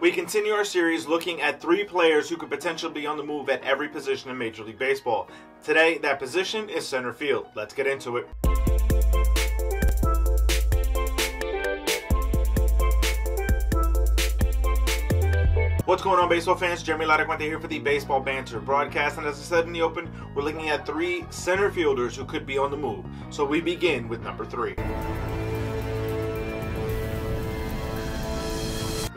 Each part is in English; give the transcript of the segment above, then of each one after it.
We continue our series looking at three players who could potentially be on the move at every position in Major League Baseball. Today, that position is center field. Let's get into it. What's going on, baseball fans? Jeremy Laracuente here for the Baseball Banter broadcast. And as I said in the open, we're looking at three center fielders who could be on the move. So we begin with number three.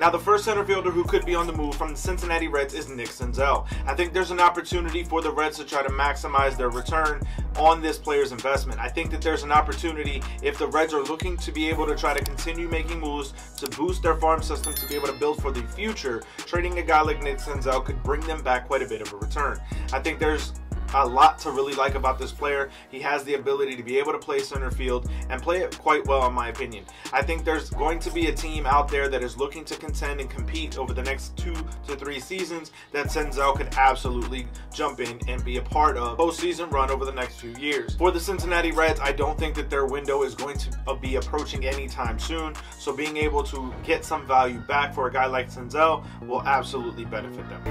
Now, the first center fielder who could be on the move from the Cincinnati Reds is Nick Senzel. I think there's an opportunity for the Reds to try to maximize their return on this player's investment. I think that there's an opportunity if the Reds are looking to be able to try to continue making moves to boost their farm system to be able to build for the future. Trading a guy like Nick Senzel could bring them back quite a bit of a return. I think there's a lot to really like about this player. He has the ability to be able to play center field and play it quite well, in my opinion. I think there's going to be a team out there that is looking to contend and compete over the next two to three seasons that Senzel could absolutely jump in and be a part of postseason run over the next few years. For the Cincinnati Reds, I don't think that their window is going to uh, be approaching anytime soon. So being able to get some value back for a guy like Senzel will absolutely benefit them.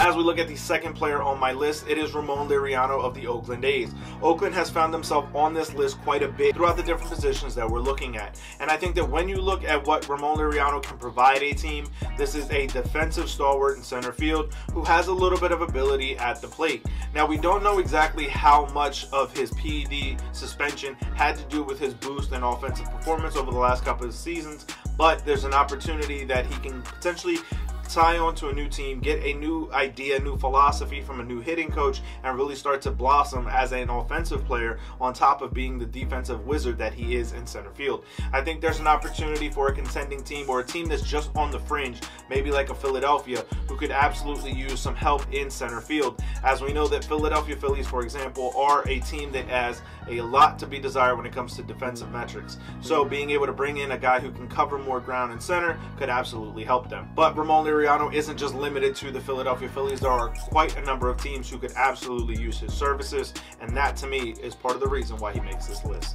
As we look at the second player on my list, it is Ramon Laureano of the Oakland A's. Oakland has found themselves on this list quite a bit throughout the different positions that we're looking at. And I think that when you look at what Ramon Laureano can provide a team, this is a defensive stalwart in center field who has a little bit of ability at the plate. Now, we don't know exactly how much of his PED suspension had to do with his boost in offensive performance over the last couple of seasons, but there's an opportunity that he can potentially tie on to a new team, get a new idea, new philosophy from a new hitting coach, and really start to blossom as an offensive player on top of being the defensive wizard that he is in center field. I think there's an opportunity for a contending team or a team that's just on the fringe, maybe like a Philadelphia, who could absolutely use some help in center field. As we know that Philadelphia Phillies, for example, are a team that has a lot to be desired when it comes to defensive metrics. So being able to bring in a guy who can cover more ground in center could absolutely help them. But Ramon Laureano isn't just limited to the Philadelphia Phillies. There are quite a number of teams who could absolutely use his services, and that to me is part of the reason why he makes this list.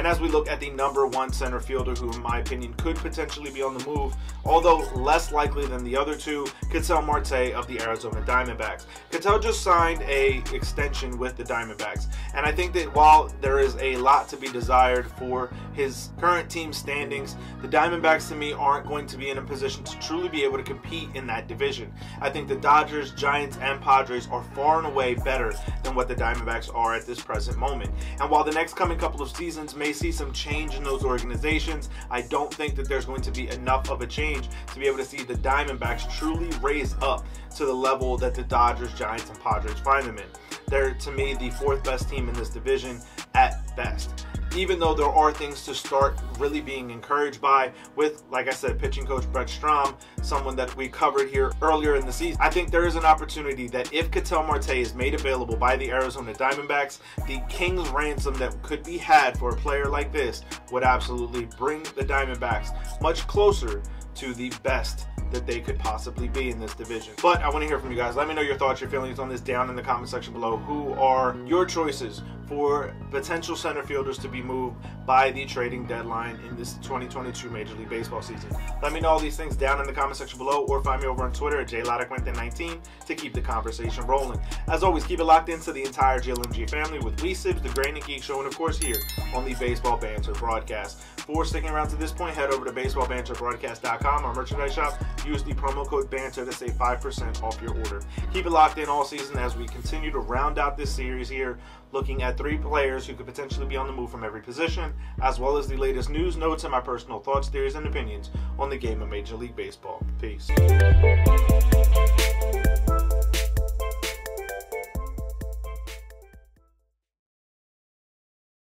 And as we look at the number one center fielder, who in my opinion could potentially be on the move, although less likely than the other two, Ketel Marte of the Arizona Diamondbacks. Ketel just signed a extension with the Diamondbacks, and I think that while there is a lot to be desired for his current team standings, the Diamondbacks to me aren't going to be in a position to truly be able to compete in that division. I think the Dodgers, Giants, and Padres are far and away better than what the Diamondbacks are at this present moment. And while the next coming couple of seasons may may see some change in those organizations. I don't think that there's going to be enough of a change to be able to see the Diamondbacks truly raise up to the level that the Dodgers, Giants, and Padres find them in. They're, to me, the fourth best team in this division at best even though there are things to start really being encouraged by with, like I said, pitching coach Brent Strom, someone that we covered here earlier in the season. I think there is an opportunity that if Ketel Marte is made available by the Arizona Diamondbacks, the King's ransom that could be had for a player like this would absolutely bring the Diamondbacks much closer to the best that they could possibly be in this division. But I want to hear from you guys. Let me know your thoughts, your feelings on this down in the comment section below. Who are your choices for potential center fielders to be moved by the trading deadline in this 2022 Major League Baseball season? Let me know all these things down in the comment section below or find me over on Twitter at jlaracuente19 to keep the conversation rolling. As always, keep it locked into the entire GLMG family with Sibs, the Granted Geek Show, and of course here on the Baseball Banter broadcast. For sticking around to this point, head over to baseballbanterbroadcast.com, our merchandise shop. Use the promo code BANTER to save 5% off your order. Keep it locked in all season as we continue to round out this series here, looking at three players who could potentially be on the move from every position, as well as the latest news, notes, and my personal thoughts, theories, and opinions on the game of Major League Baseball. Peace.